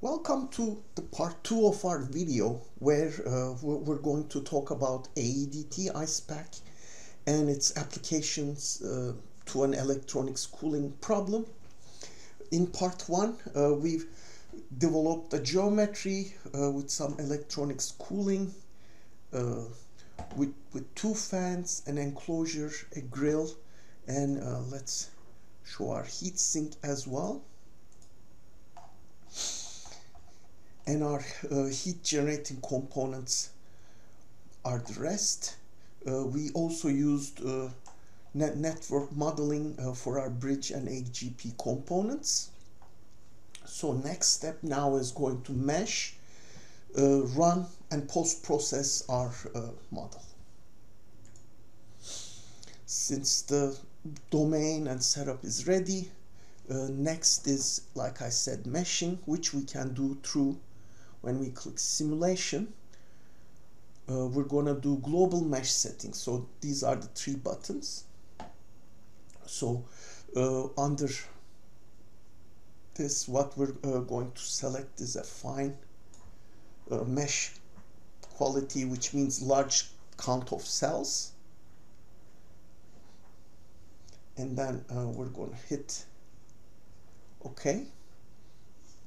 Welcome to the part two of our video where uh, we're going to talk about AEDT Icepak and its applications uh, to an electronics cooling problem. In part one, uh, we've developed a geometry uh, with some electronics cooling uh, with, with two fans, an enclosure, a grill, and uh, let's show our heatsink as well. And our uh, heat generating components are the rest. Uh, we also used uh, net network modeling uh, for our bridge and AGP components. So next step now is going to mesh, uh, run and post-process our uh, model. Since the domain and setup is ready, next is, like I said, meshing, which we can do through when we click simulation uh, we're gonna do global mesh settings so these are the three buttons. So uh, under this what we're uh, going to select is a fine uh, mesh quality which means large count of cells. And then uh, we're going to hit OK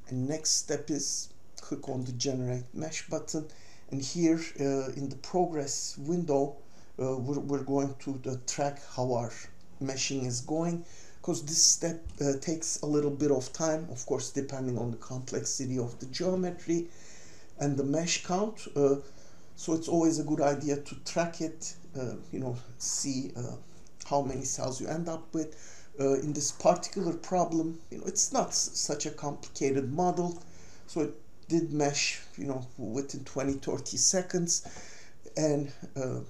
and next step is click on the generate mesh button. And here uh, in the progress window uh, we're, we're, going to track how our meshing is going because this step uh, takes a little bit of time of course depending on the complexity of the geometry and the mesh count uh, so it's always a good idea to track it uh, you know see uh, how many cells you end up with. In this particular problem you know it's not such a complicated model so it did mesh, you know, within 20, 30 seconds. And uh,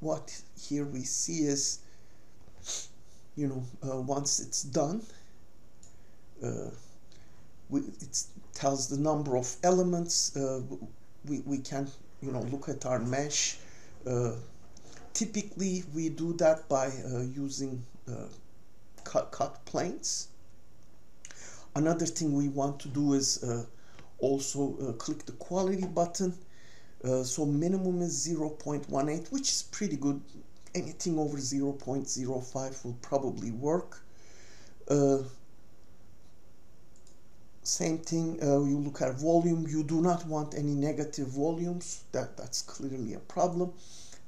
what here we see is, you know, uh, once it's done, uh, we, it tells the number of elements. Uh, we, we can, you know, look at our mesh. Uh, typically, we do that by uh, using cut, cut planes. Another thing we want to do is also uh, click the quality button uh, so minimum is 0.18 which is pretty good. Anything over 0.05 will probably work. Uh, same thing uh, you look at volume. You do not want any negative volumes. That that's clearly a problem.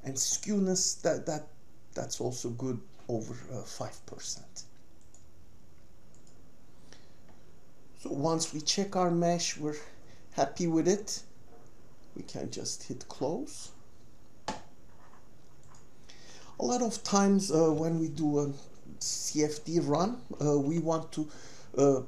And skewness that that that's also good over uh, 5% So once we check our mesh, we're happy with it. We can just hit close. A lot of times uh, when we do a CFD run, uh, we want to, uh,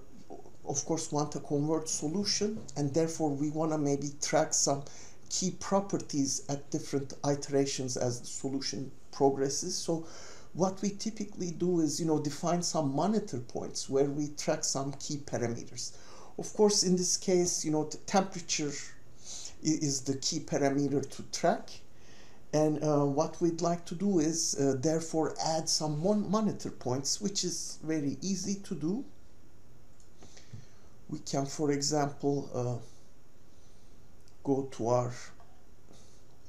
of course, want a convert solution, and therefore we want to maybe track some key properties at different iterations as the solution progresses. So what we typically do is, you know, define some monitor points where we track some key parameters. Of course, in this case, you know, temperature is the key parameter to track. And uh, what we'd like to do is, uh, therefore, add some monitor points, which is very easy to do. We can, for example, uh, go to our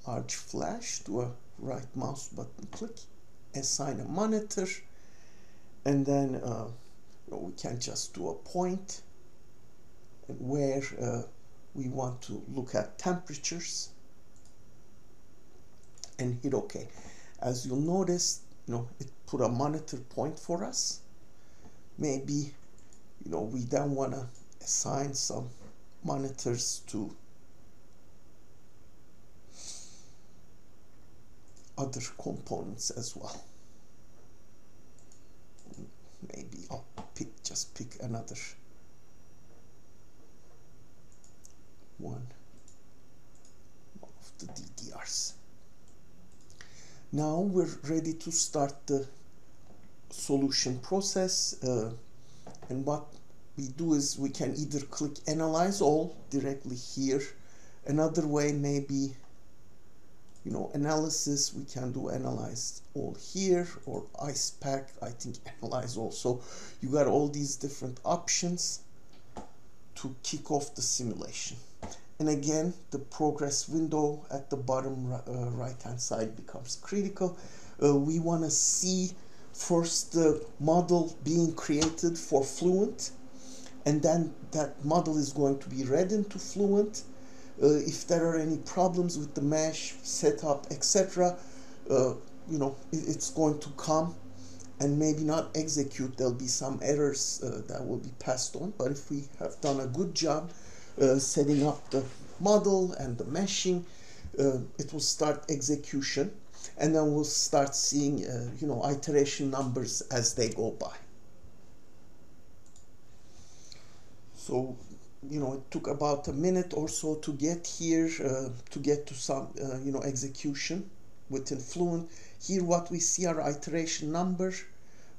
large flash, do a right mouse button click, assign a monitor and then uh, we can just do a point where uh, we want to look at temperatures and hit OK. As you'll notice, you know, it put a monitor point for us. Maybe, you know, we then want to assign some monitors to other components as well. Maybe I'll pick just pick another one of the DDRs. Now we're ready to start the solution process uh, and what we do is we can either click analyze all directly here another way maybe you know analysis we can do analyze all here or Icepak I think analyze also you got all these different options to kick off the simulation. And again, the progress window at the bottom uh, right hand side becomes critical. Uh, we want to see first the model being created for Fluent and then that model is going to be read into Fluent. Uh, if there are any problems with the mesh setup, etc., uh, you know, it, it's going to come and maybe not execute. There'll be some errors uh, that will be passed on. But if we have done a good job setting up the model and the meshing, it will start execution and then we'll start seeing uh, you know iteration numbers as they go by so you know it took about a minute or so to get here uh, to get to some uh, you know execution within fluent here what we see are iteration numbers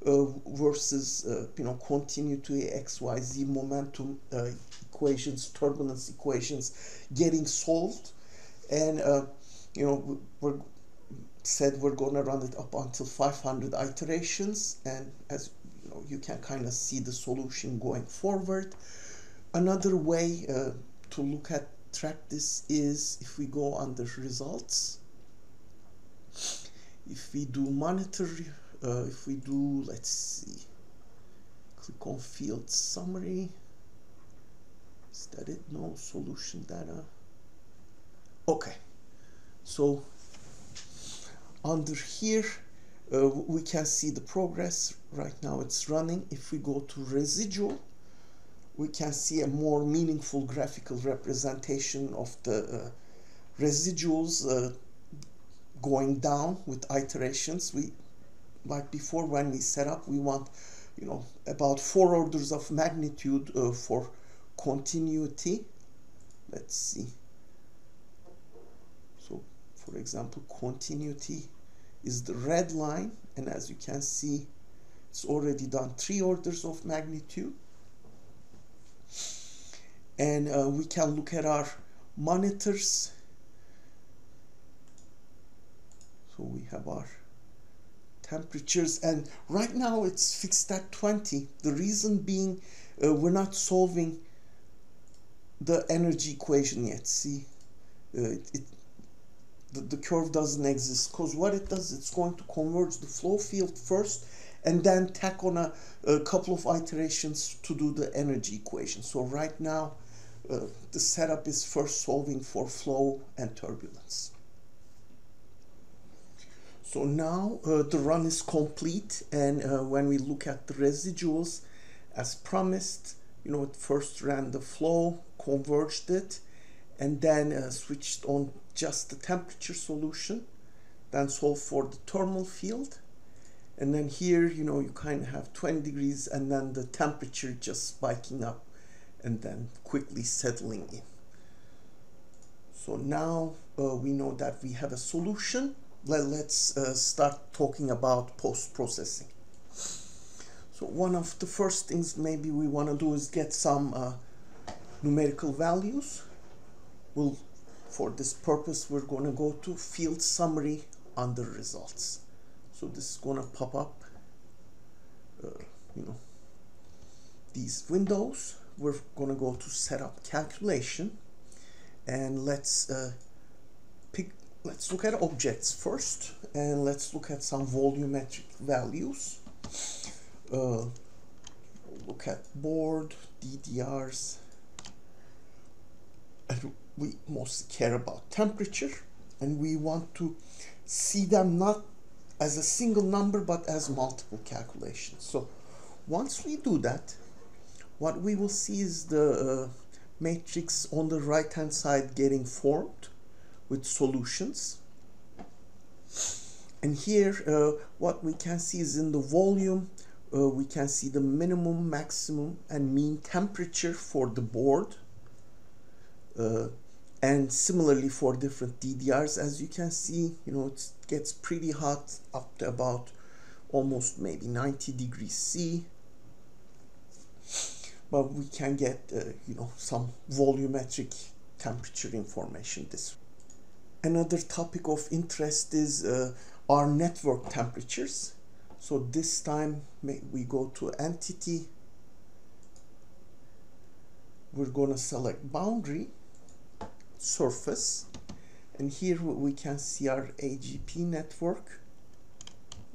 uh, versus uh, you know continuity xyz momentum uh, equations turbulence equations getting solved. And you know we're said we're going to run it up until 500 iterations. And as you know you can kind of see the solution going forward another way uh, to look at track this is if we go under results. If we do monitor uh, if we do let's see click on field summary. Is that it? No solution data. Okay. So under here uh, we can see the progress. Right now it's running. If we go to residual we can see a more meaningful graphical representation of the uh, residuals uh, going down with iterations. We like before when we set up we want you know about four orders of magnitude uh, for continuity. Let's see. So for example continuity is the red line and as you can see it's already done three orders of magnitude and uh, we can look at our monitors. So we have our temperatures. And right now it's fixed at 20 the reason being uh, we're not solving the energy equation yet. See uh, it, it, the, the curve doesn't exist. Because what it does it's going to converge the flow field first and then tack on a, a couple of iterations to do the energy equation. So right now uh, the setup is first solving for flow and turbulence. So now uh, the run is complete and uh, when we look at the residuals as promised you know it first ran the flow converged it and then uh, switched on just the temperature solution then solve for the thermal field. And then here you know you kind of have 20 degrees and then the temperature just spiking up and then quickly settling in. So now uh, we know that we have a solution. Let, let's uh, start talking about post-processing. So one of the first things maybe we want to do is get some uh, numerical values. We'll for this purpose we're going to go to field summary under results. So this is going to pop up uh, you know these windows we're going to go to setup calculation and let's uh, pick let's look at objects first and let's look at some volumetric values uh, look at board DDRs and we mostly care about temperature and we want to see them not as a single number but as multiple calculations. So once we do that, what we will see is the uh, matrix on the right hand side getting formed with solutions. And here uh, what we can see is in the volume uh, we can see the minimum, maximum and mean temperature for the board. Uh, and similarly for different DDRs as you can see you know it gets pretty hot up to about almost maybe 90 degrees C but we can get uh, you know some volumetric temperature information this way. another topic of interest is uh, our network temperatures so this time we go to entity we're going to select boundary surface and here we can see our AGP network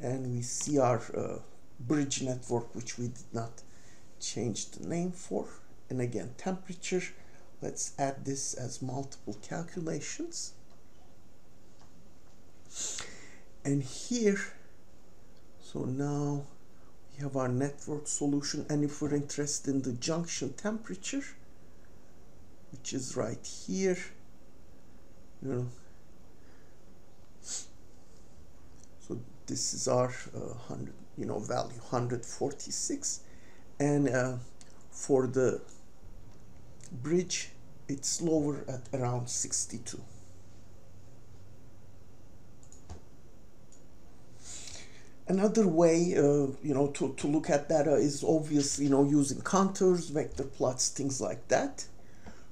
and we see our uh, bridge network which we did not change the name for. And again temperature let's add this as multiple calculations. And here so now we have our network solution. And if we're interested in the junction temperature which is right here you know. So this is our uh, 100 you know value 146 and uh, for the bridge it's lower at around 62 another way uh, you know to, to look at data is obviously you know using contours vector plots things like that.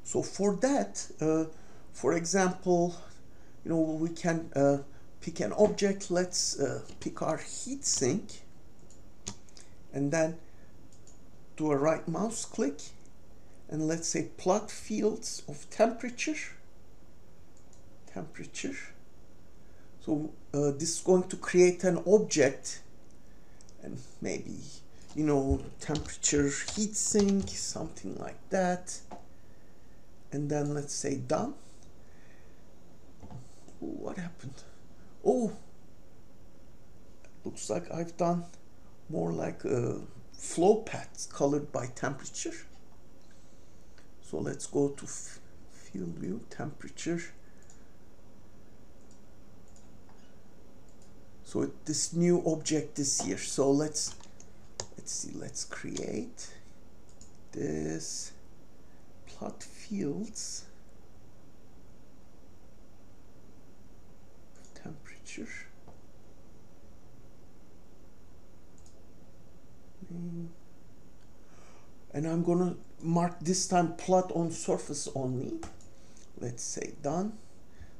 So for that uh, for example you know we can uh, pick an object. Let's uh, pick our heat sink and then do a right mouse click and let's say plot fields of temperature temperature. So uh, this is going to create an object and maybe you know temperature heat sink something like that. And then let's say done. What happened? Oh looks like I've done more like uh, flow paths colored by temperature. So let's go to field view temperature. So this new object is here. So let's let's see let's create this plot fields temperature and I'm gonna mark this time plot on surface only. Let's say done.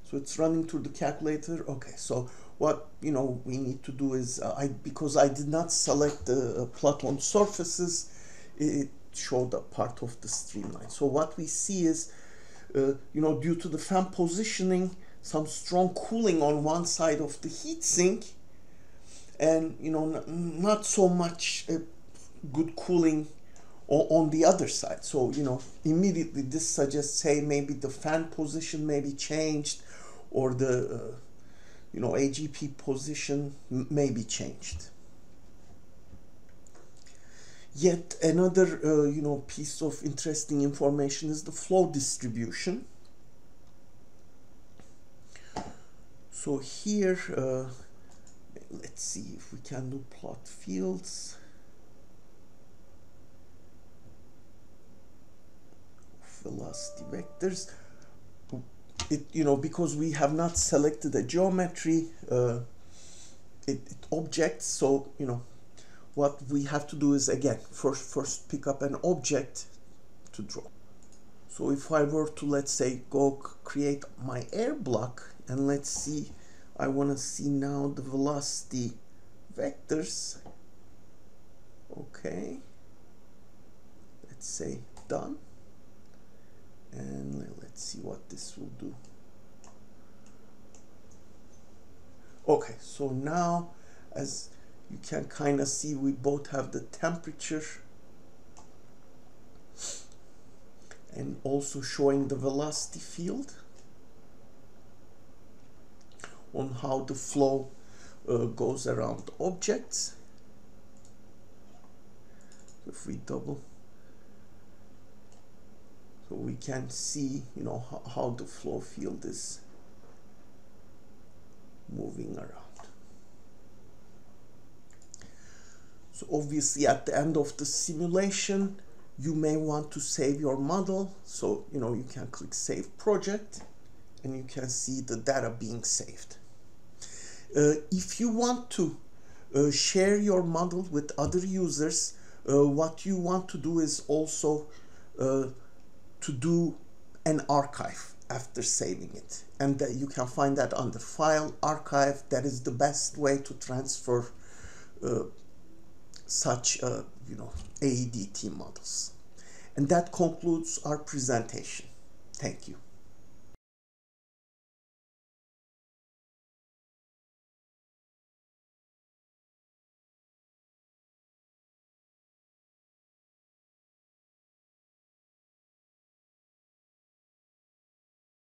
So it's running through the calculator. Okay so what you know we need to do is uh, I because I did not select the uh, plot on surfaces it showed a part of the streamline so what we see is uh, you know due to the fan positioning some strong cooling on one side of the heat sink and you know not so much uh, good cooling on the other side. So you know immediately this suggests hey maybe the fan position may be changed or the uh, you know AGP position may be changed. Yet another uh, you know piece of interesting information is the flow distribution. So here uh, let's see if we can do plot fields velocity vectors it you know because we have not selected a geometry uh, it, it objects so you know what we have to do is again first first pick up an object to draw. So if I were to let's say go create my air block and let's see I want to see now the velocity vectors. Okay. Let's say done and let's see what this will do. Okay so now as you can kind of see we both have the temperature and also showing the velocity field on how the flow uh, goes around objects. If we double we can see you know how, how the flow field is moving around. So obviously at the end of the simulation you may want to save your model. So you know you can click save project and you can see the data being saved. Uh, if you want to uh, share your model with other users uh, what you want to do is also uh, to do an archive after saving it and that you can find that on the file archive that is the best way to transfer uh, such uh, you know AEDT models And that concludes our presentation. Thank you.